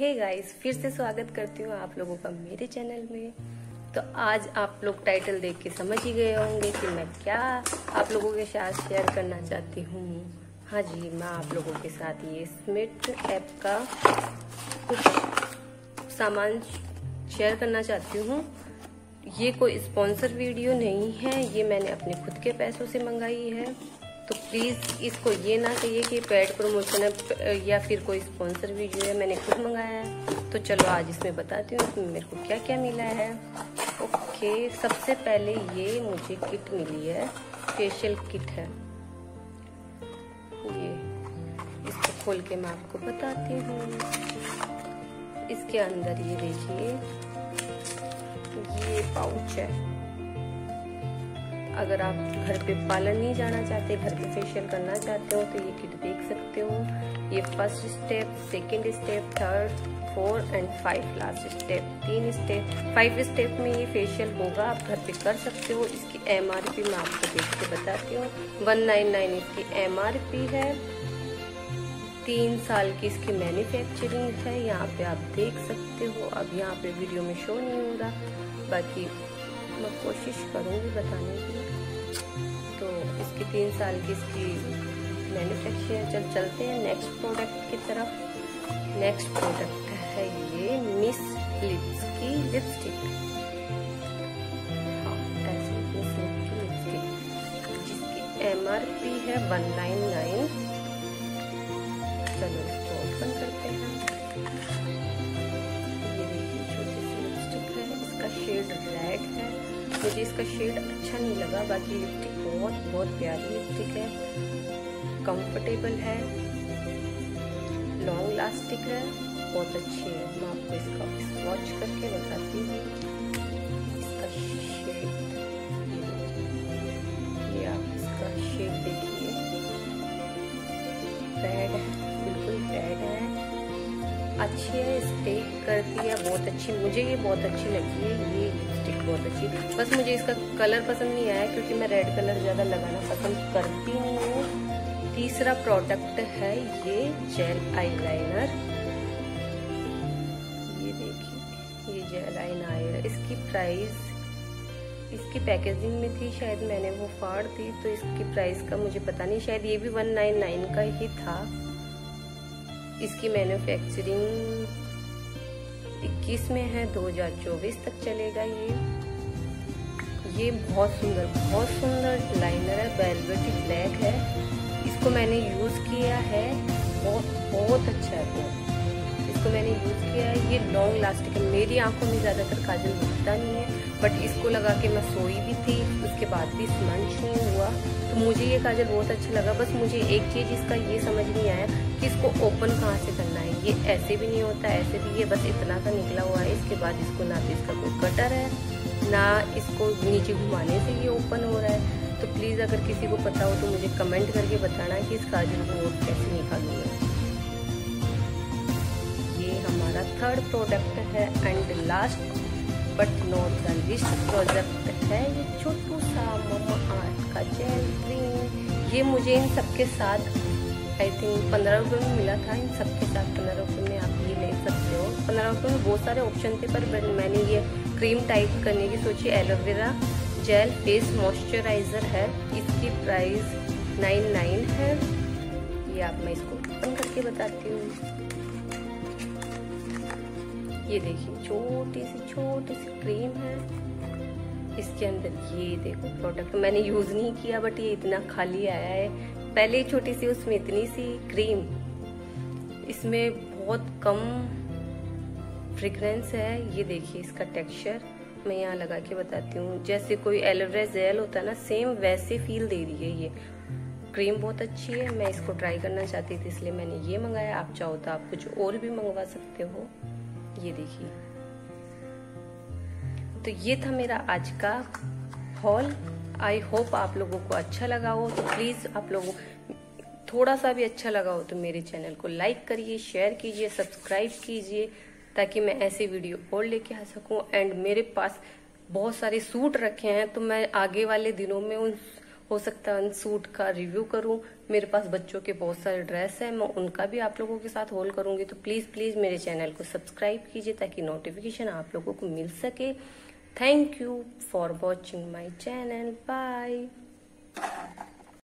Hey guys फिर से स्वागत करती हूँ आप लोगों का मेरे चैनल में। तो आज आप लोग टाइटल देख के समझ ही गए होंगे कि मैं क्या आप लोगों के साथ शेयर करना चाहती हूँ। हाँ जी, मैं आप लोगों के साथ ये स्मिट ऐप का कुछ सामान शेयर करना चाहती हूँ। ये कोई स्पॉन्सर वीडियो नहीं है, ये मैंने अपने खुद के पैसों से मंगाई है। तो प्लीज़ इसको ये ना कहिए कि पेड प्रमोशन है या फिर कोई स्पॉन्सर वीडियो है मैंने खुद मंगाया है। तो चलो आज इसमें बताती हूँ इसमें मेरे को क्या क्या मिला है। ओके सबसे पहले ये मुझे किट मिली है फेशियल किट है। ये, इसको खोल के मैं आपको बताती हूँ। इसके अंदर ये देखिए, ये पाउच है। अगर आप घर पे पार्लर नहीं जाना चाहते, घर पे फेशियल करना चाहते हो तो ये किट देख सकते हो। ये first step second step third four and five last step तीन स्टेप फाइव स्टेप में ये फेशियल होगा, आप घर पे कर सकते हो। इसकी एम आर पी मैं आपको देख के बताती हूँ। वन नाइन नाइन इसकी पी है। तीन साल की इसकी मैन्युफैक्चरिंग है। यहाँ पे आप देख सकते हो। अब यहाँ पे वीडियो में शो नहीं हो रहा बाकी मैं कोशिश करूँगी बताने की। तो इसकी तीन साल की इसकी मैन्युफैक्चर चल, चलते हैं नेक्स्ट प्रोडक्ट की तरफ़। नेक्स्ट प्रोडक्ट है ये मिस लिप्स की लिपस्टिक एम आर पी है वन नाइन नाइन चलो इसको ओपन करते हैं। ये देखिए, छोटी सी लिपस्टिक है, इसका शेड है मुझे इसका शेड अच्छा नहीं लगा, बाकी लिपस्टिक बहुत बहुत प्यारी लिपस्टिक है। कंफर्टेबल है। लॉन्ग लास्टिक है। बहुत अच्छी है। मैं आपको इसका वॉच करके बताती हूँ। इसका शेड ये आप इसका शेड देखिए। रेड बिल्कुल रेड है। अच्छी है स्टेक करती है। बहुत अच्छी। मुझे ये बहुत अच्छी लगी है। ये लिपस्टिक बहुत अच्छी। बस मुझे इसका कलर पसंद नहीं आया क्योंकि मैं रेड कलर ज़्यादा लगाना पसंद करती हूँ। तीसरा प्रोडक्ट है ये जेल आईलाइनर ये देखिए, ये जेल आईलाइनर इसकी प्राइस इसकी पैकेजिंग में थी, शायद मैंने वो फाड़ दी तो इसकी प्राइस का मुझे पता नहीं, शायद ये भी वन नाइन नाइन का ही था। इसकी मैन्युफैक्चरिंग 21 में है 2024 तक चलेगा ये। ये बहुत सुंदर बहुत सुंदर लाइनर है वेलवेटी ब्लैक है। इसको मैंने यूज़ किया है, बहुत बहुत अच्छा है इसको मैंने यूज़ किया है, ये लॉन्ग लास्टिक है। मेरी आँखों में ज़्यादातर काजल दिखता नहीं है बट इसको लगा के मैं सोई भी थी, उसके बाद भी स्मंच नहीं हुआ। तो मुझे ये काजल बहुत अच्छा लगा, बस मुझे एक चीज़ इसका ये समझ नहीं आया कि इसको ओपन कहाँ से करना है। ये ऐसे भी नहीं होता, ऐसे भी ये बस इतना सा निकला हुआ है, इसके बाद इसको ना तो इसका कोई कटर है, ना इसको नीचे घुमाने से ये ओपन हो रहा है। तो प्लीज़ अगर किसी को पता हो तो मुझे कमेंट करके बताना कि इस काजल को और कैसे निकालूँ। ये हमारा थर्ड प्रोडक्ट है and last but not the list product है ये छोटू सा ममा आर्ट का जेल क्रीम ये मुझे इन सबके साथ आई थिंक पंद्रह रुपये में मिला था, इन सबके साथ पंद्रह रुपये में आप ये ले सकते हो। पंद्रह रुपये में बहुत सारे ऑप्शन थे, पर मैंने ये क्रीम टाइप करने की सोची aloe vera gel face moisturiser है, इसकी प्राइस नाइन नाइन है। ये आप मैं इसको ओपन करके बताती हूँ। ये देखिए, छोटी सी छोटी सी क्रीम है। इसके अंदर ये देखो प्रोडक्ट मैंने यूज़ नहीं किया बट ये इतना खाली आया है। पहले छोटी सी, उसमें इतनी सी क्रीम इसमें बहुत कम फ्रिग्रेंस है। ये देखिए इसका टेक्सचर मैं यहाँ लगा के बताती हूँ। जैसे कोई एलोवेरा जेल होता है ना सेम वैसे फील दे रही है ये। क्रीम बहुत अच्छी है, मैं इसको ट्राई करना चाहती थी, इसलिए मैंने ये मंगाया। आप चाहो तो आप कुछ और भी मंगवा सकते हो। ये देखिए। तो ये था मेरा आज का हॉल आई होप आप लोगों को अच्छा लगा हो तो प्लीज़ आप लोगों, थोड़ा सा भी अच्छा लगा हो तो मेरे चैनल को लाइक करिए शेयर कीजिए सब्सक्राइब कीजिए, ताकि मैं ऐसे वीडियो और लेके आ सकूँ। एंड मेरे पास बहुत सारे सूट रखे हैं तो मैं आगे वाले दिनों में उन, हो सकता है उन सूट का रिव्यू करूँ। मेरे पास बच्चों के बहुत सारे ड्रेस हैं, मैं उनका भी आप लोगों के साथ होल करूँगी। तो प्लीज़ प्लीज़ मेरे चैनल को सब्सक्राइब कीजिए, ताकि नोटिफिकेशन आप लोगों को मिल सके। Thank you for watching my channel bye